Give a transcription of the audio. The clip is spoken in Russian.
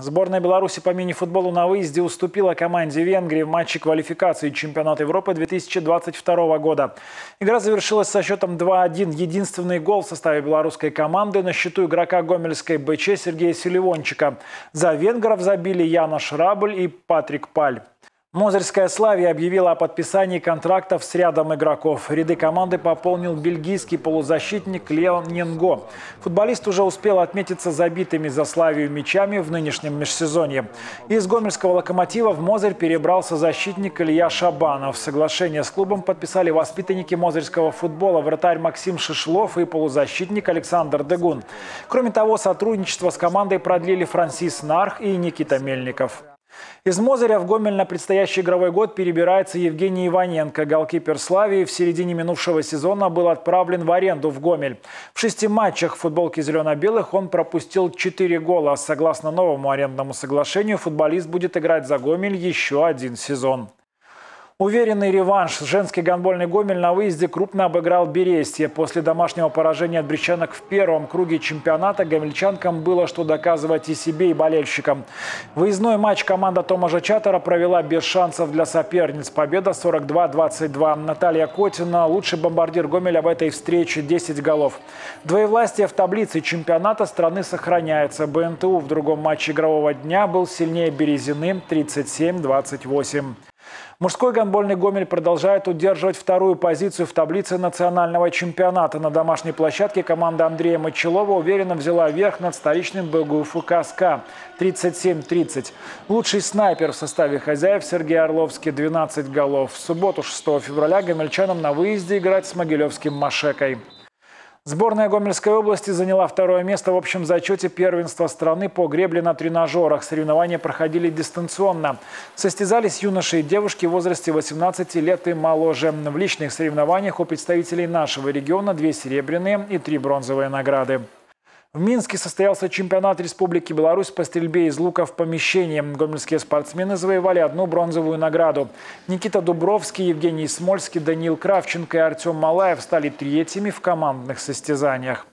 Сборная Беларуси по мини-футболу на выезде уступила команде Венгрии в матче квалификации чемпионата Европы 2022 года. Игра завершилась со счетом 2-1. Единственный гол в составе белорусской команды на счету игрока гомельской БЧ Сергея Селивончика. За венгров забили Яна Шрабль и Патрик Паль. Мозырская «Славия» объявила о подписании контрактов с рядом игроков. Ряды команды пополнил бельгийский полузащитник Леон Ненго. Футболист уже успел отметиться забитыми за «Славию» мячами в нынешнем межсезонье. Из гомельского «Локомотива» в Мозырь перебрался защитник Илья Шабанов. Соглашение с клубом подписали воспитанники мозырского футбола вратарь Максим Шишлов и полузащитник Александр Дегун. Кроме того, сотрудничество с командой продлили Франсис Нарх и Никита Мельников. Из Мозыря в Гомель на предстоящий игровой год перебирается Евгений Иваненко. Голкипер Славии в середине минувшего сезона был отправлен в аренду в Гомель. В шести матчах в футболке зелено-белых он пропустил четыре гола. Согласно новому арендному соглашению, футболист будет играть за Гомель еще один сезон. Уверенный реванш. Женский гонбольный Гомель на выезде крупно обыграл Берестье. После домашнего поражения от бричанок в первом круге чемпионата гомельчанкам было что доказывать и себе, и болельщикам. Выездной матч команда Томажа Чатера провела без шансов для соперниц. Победа 42-22. Наталья Котина, лучший бомбардир Гомеля в этой встрече, 10 голов. Двоевластие в таблице чемпионата страны сохраняется. БНТУ в другом матче игрового дня был сильнее Березины 37-28. Мужской гандбольный «Гомель» продолжает удерживать вторую позицию в таблице национального чемпионата. На домашней площадке команда Андрея Мочелова уверенно взяла верх над столичным БГУФ КСК 37-30. Лучший снайпер в составе хозяев Сергей Орловский 12 голов. В субботу 6 февраля гомельчанам на выезде играть с Могилевским Машекой. Сборная Гомельской области заняла второе место в общем зачете первенства страны по гребле на тренажерах. Соревнования проходили дистанционно. Состязались юноши и девушки в возрасте 18 лет и моложе. В личных соревнованиях у представителей нашего региона две серебряные и три бронзовые награды. В Минске состоялся чемпионат Республики Беларусь по стрельбе из лука в помещении. Гомельские спортсмены завоевали одну бронзовую награду. Никита Дубровский, Евгений Смольский, Даниил Кравченко и Артем Малаев стали третьими в командных состязаниях.